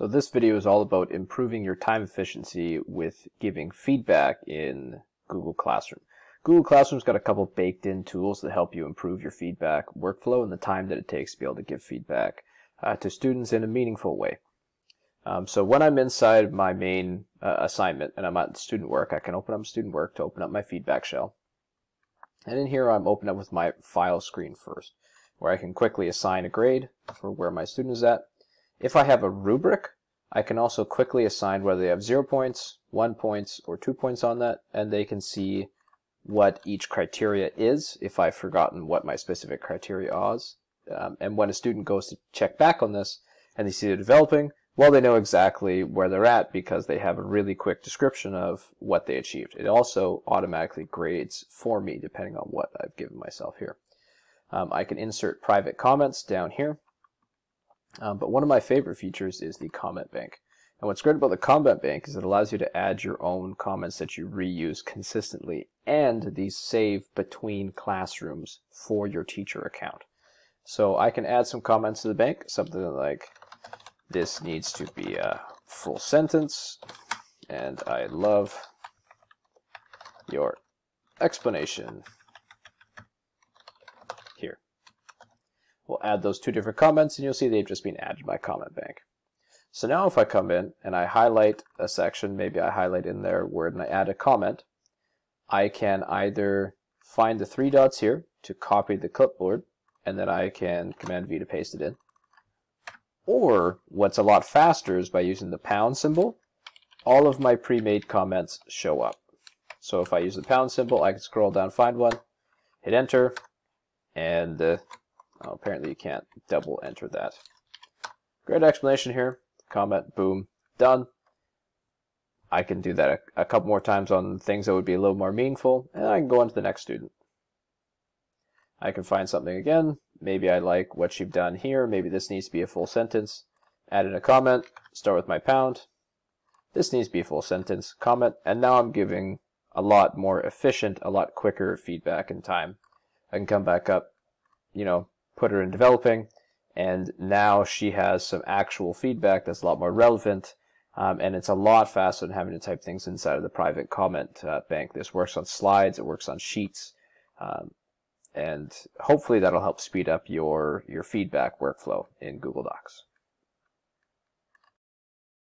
So this video is all about improving your time efficiency with giving feedback in Google Classroom. Google Classroom's got a couple baked in tools that help you improve your feedback workflow and the time that it takes to be able to give feedback uh, to students in a meaningful way. Um, so when I'm inside my main uh, assignment and I'm at student work, I can open up student work to open up my feedback shell. And in here I'm open up with my file screen first, where I can quickly assign a grade for where my student is at if I have a rubric, I can also quickly assign whether they have 0 points, 1 points, or 2 points on that, and they can see what each criteria is if I've forgotten what my specific criteria is. Um, and when a student goes to check back on this and they see they're developing, well, they know exactly where they're at because they have a really quick description of what they achieved. It also automatically grades for me depending on what I've given myself here. Um, I can insert private comments down here. Um, but one of my favorite features is the comment bank. And what's great about the comment bank is it allows you to add your own comments that you reuse consistently and these save between classrooms for your teacher account. So I can add some comments to the bank, something like this needs to be a full sentence and I love your explanation We'll add those two different comments and you'll see they've just been added my comment bank. So now if I come in and I highlight a section, maybe I highlight in there word and I add a comment, I can either find the three dots here to copy the clipboard and then I can Command V to paste it in. Or what's a lot faster is by using the pound symbol, all of my pre-made comments show up. So if I use the pound symbol, I can scroll down, find one, hit enter, and uh, Oh, apparently you can't double enter that. Great explanation here. Comment, boom, done. I can do that a, a couple more times on things that would be a little more meaningful, and I can go on to the next student. I can find something again. Maybe I like what you've done here. Maybe this needs to be a full sentence. Add in a comment. Start with my pound. This needs to be a full sentence. Comment. And now I'm giving a lot more efficient, a lot quicker feedback and time. I can come back up, you know, put her in developing, and now she has some actual feedback that's a lot more relevant, um, and it's a lot faster than having to type things inside of the private comment uh, bank. This works on slides, it works on sheets, um, and hopefully that'll help speed up your, your feedback workflow in Google Docs.